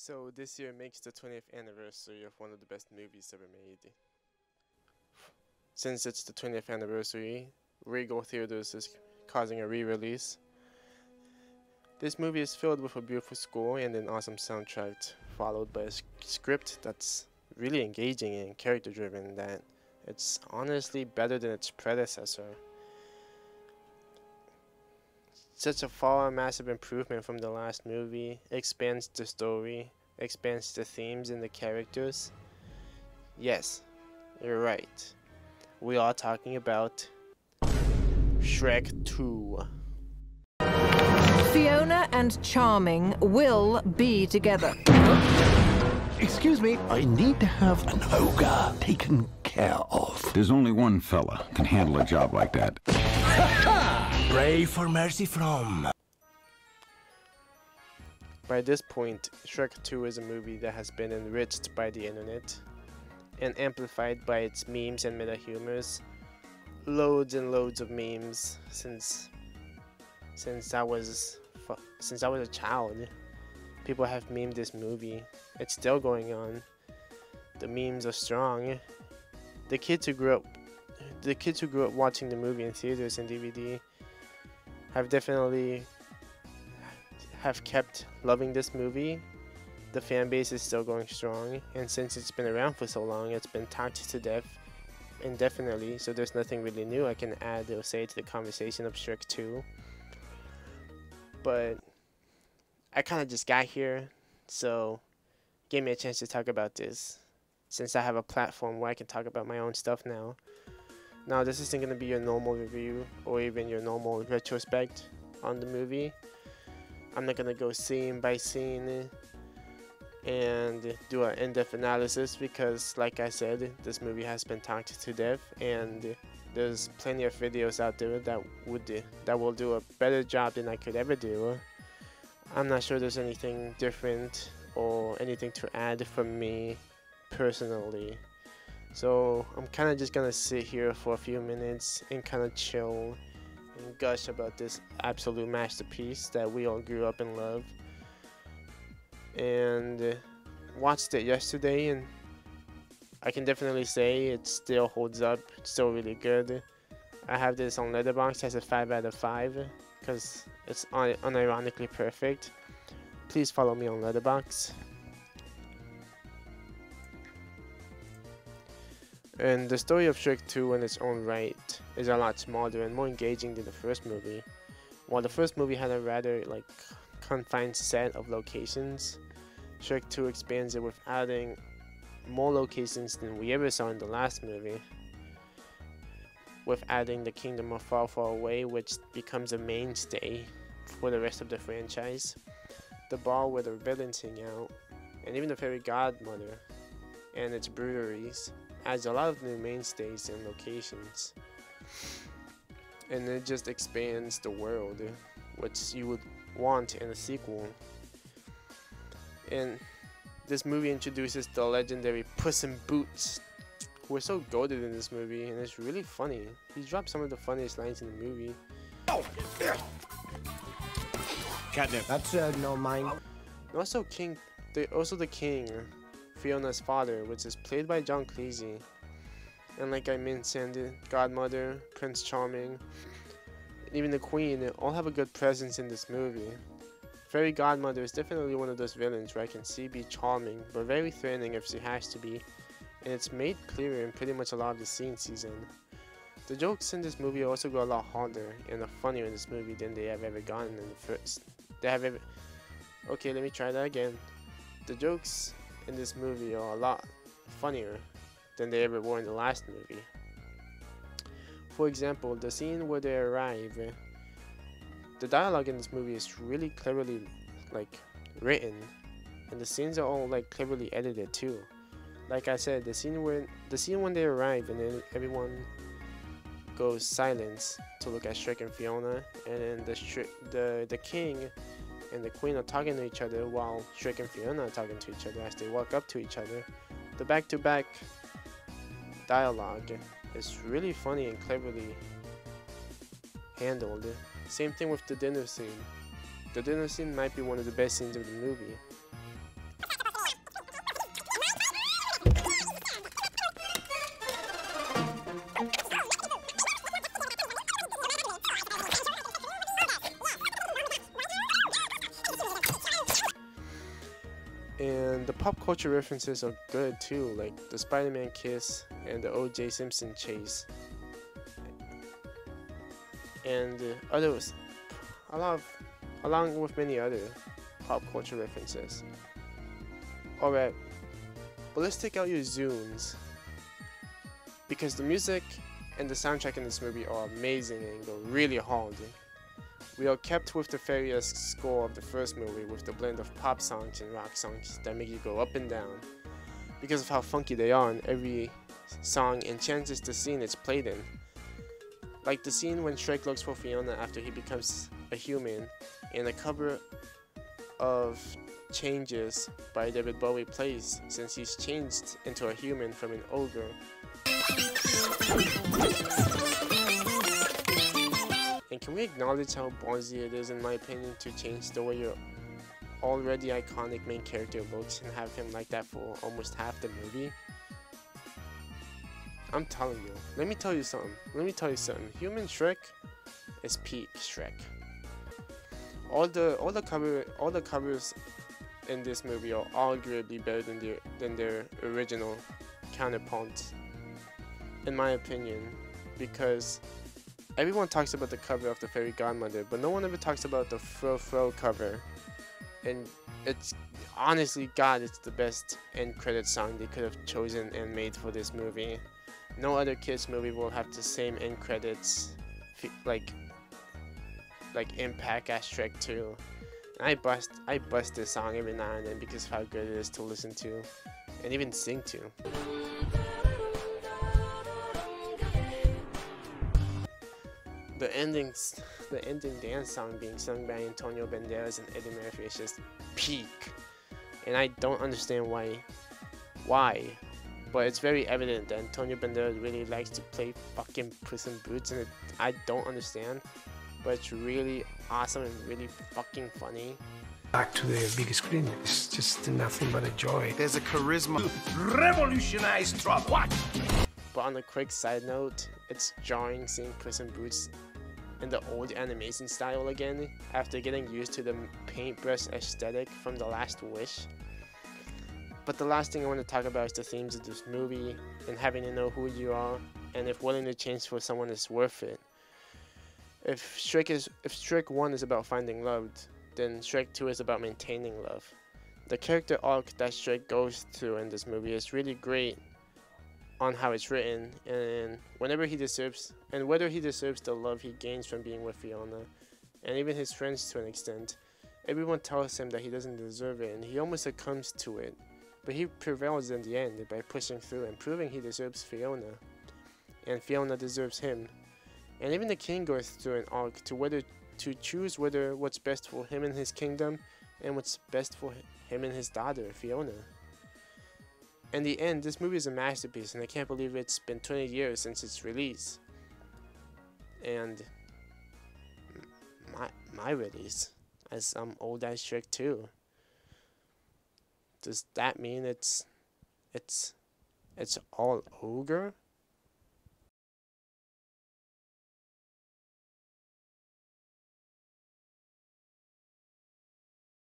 So this year makes the 20th anniversary of one of the best movies ever made. Since it's the 20th anniversary, Regal Theaters is causing a re-release. This movie is filled with a beautiful score and an awesome soundtrack, followed by a script that's really engaging and character driven that it's honestly better than its predecessor. Such a far massive improvement from the last movie, expands the story, expands the themes and the characters. Yes, you're right. We are talking about Shrek 2. Fiona and Charming will be together. Excuse me, I need to have an ogre taken care of. There's only one fella can handle a job like that. Pray for mercy from. By this point, Shrek 2 is a movie that has been enriched by the internet and amplified by its memes and meta humors. Loads and loads of memes since since I was since I was a child. People have memed this movie. It's still going on. The memes are strong. The kids who grew up the kids who grew up watching the movie in theaters and DVD have definitely have kept loving this movie. The fan base is still going strong, and since it's been around for so long, it's been talked to death indefinitely, so there's nothing really new I can add or say to the conversation of Shrek 2. But I kind of just got here, so gave me a chance to talk about this, since I have a platform where I can talk about my own stuff now. Now, this isn't going to be your normal review or even your normal retrospect on the movie. I'm not gonna go scene by scene and do an in-depth analysis because like I said this movie has been talked to death and there's plenty of videos out there that would that will do a better job than I could ever do. I'm not sure there's anything different or anything to add from me personally. So I'm kind of just gonna sit here for a few minutes and kind of chill and gush about this absolute masterpiece that we all grew up and love. And watched it yesterday, and I can definitely say it still holds up. It's still really good. I have this on Letterboxd as a 5 out of 5 because it's un unironically perfect. Please follow me on Letterboxd. And the story of Shrek 2 in its own right is a lot smaller and more engaging than the first movie. While the first movie had a rather like confined set of locations, Shrek 2 expands it with adding more locations than we ever saw in the last movie. With adding the Kingdom of Far Far Away, which becomes a mainstay for the rest of the franchise, the bar where the villains hang out, and even the fairy godmother and its breweries adds a lot of new mainstays and locations. And it just expands the world, which you would want in a sequel. And this movie introduces the legendary Puss in Boots, who is so goaded in this movie, and it's really funny. He dropped some of the funniest lines in the movie. Catnip. That's uh, no mine. And also King, the also the King, Fiona's father, which is played by John Cleese. And like I mentioned, Godmother, Prince Charming, even the Queen all have a good presence in this movie. Fairy Godmother is definitely one of those villains where I can see be charming, but very threatening if she has to be, and it's made clear in pretty much a lot of the scenes she's in. The jokes in this movie also go a lot harder and are funnier in this movie than they have ever gotten in the first. They have ever. Okay, let me try that again. The jokes in this movie are a lot funnier than they ever were in the last movie. For example, the scene where they arrive, the dialogue in this movie is really cleverly like written, and the scenes are all like cleverly edited too. Like I said, the scene when the scene when they arrive and then everyone goes silent to look at Shrek and Fiona, and then the the the king and the queen are talking to each other while Shrek and Fiona are talking to each other as they walk up to each other. The back-to-back dialogue is really funny and cleverly handled. Same thing with the dinner scene. The dinner scene might be one of the best scenes of the movie. The pop culture references are good too, like the Spider-Man kiss and the O.J. Simpson chase. And others, a lot of, along with many other pop culture references. Alright, but let's take out your zooms. Because the music and the soundtrack in this movie are amazing and go really hard. We are kept with the fairy-esque score of the first movie with the blend of pop songs and rock songs that make you go up and down. Because of how funky they are and every song enchants the scene it's played in. Like the scene when Shrek looks for Fiona after he becomes a human and the cover of Changes by David Bowie plays since he's changed into a human from an ogre. And can we acknowledge how ballsy it is, in my opinion, to change the way your already iconic main character looks and have him like that for almost half the movie? I'm telling you. Let me tell you something. Let me tell you something. Human Shrek is peak Shrek. All the all the cover all the covers in this movie are arguably better than their than their original counterparts, in my opinion, because everyone talks about the cover of the Fairy Godmother, but no one ever talks about the Fro Fro cover, and it's honestly, God, it's the best end credit song they could have chosen and made for this movie. No other kids movie will have the same end credits, like like impact as Shrek 2. I bust I bust this song every now and then because of how good it is to listen to and even sing to. The endings the ending dance song being sung by Antonio Banderas and Eddie Murphy is just peak. And I don't understand why why. But it's very evident that Antonio Banderas really likes to play fucking Puss in Boots and it, I don't understand but it's really awesome and really fucking funny. Back to the big screen, it's just nothing but a joy. There's a charisma. Revolutionize trouble. What? But on a quick side note, it's jarring seeing Puss in Boots in the old animation style again after getting used to the paintbrush aesthetic from The Last Wish. But the last thing I want to talk about is the themes of this movie and having to know who you are and if willing to change for someone is worth it if Shrek is if Shrek 1 is about finding love, then Shrek 2 is about maintaining love. The character arc that Shrek goes through in this movie is really great on how it's written and whenever he deserves and whether he deserves the love he gains from being with Fiona and even his friends to an extent. Everyone tells him that he doesn't deserve it and he almost succumbs to it. But he prevails in the end by pushing through and proving he deserves Fiona. And Fiona deserves him and even the king goes through an arc to whether to choose whether what's best for him and his kingdom and what's best for him and his daughter, Fiona. In the end, this movie is a masterpiece and I can't believe it's been 20 years since its release. And my, my release, as I'm old as Shrek too. Does that mean it's it's it's all ogre?